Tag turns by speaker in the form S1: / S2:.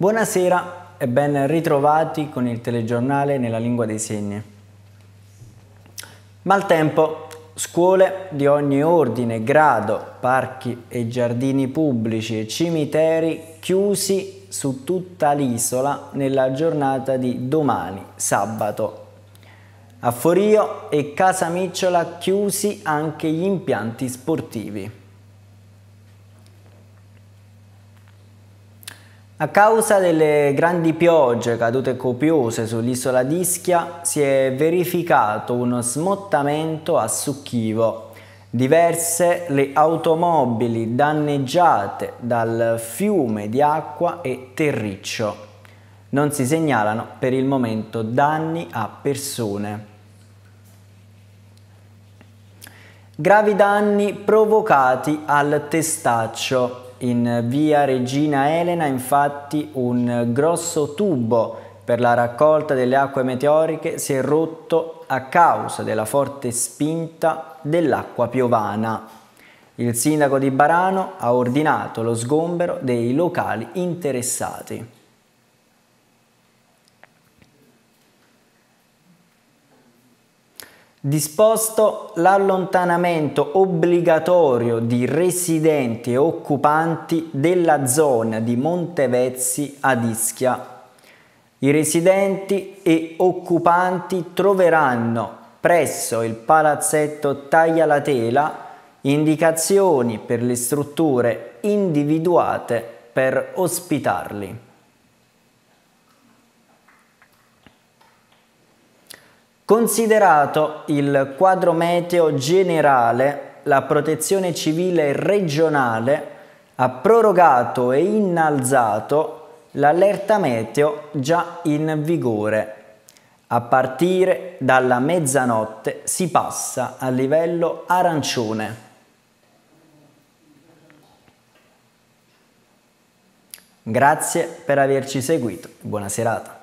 S1: Buonasera e ben ritrovati con il telegiornale nella lingua dei segni. Maltempo, scuole di ogni ordine, grado, parchi e giardini pubblici e cimiteri chiusi su tutta l'isola nella giornata di domani, sabato. A Forio e Casa Micciola chiusi anche gli impianti sportivi. A causa delle grandi piogge cadute copiose sull'isola d'Ischia si è verificato uno smottamento a Succhivo. Diverse le automobili danneggiate dal fiume di acqua e terriccio. Non si segnalano per il momento danni a persone. Gravi danni provocati al testaccio. In via Regina Elena infatti un grosso tubo per la raccolta delle acque meteoriche si è rotto a causa della forte spinta dell'acqua piovana. Il sindaco di Barano ha ordinato lo sgombero dei locali interessati. Disposto l'allontanamento obbligatorio di residenti e occupanti della zona di Montevezzi ad Ischia. I residenti e occupanti troveranno presso il palazzetto Taglialatela indicazioni per le strutture individuate per ospitarli. Considerato il quadro meteo generale, la protezione civile regionale ha prorogato e innalzato l'allerta meteo già in vigore. A partire dalla mezzanotte si passa a livello arancione. Grazie per averci seguito. Buona serata.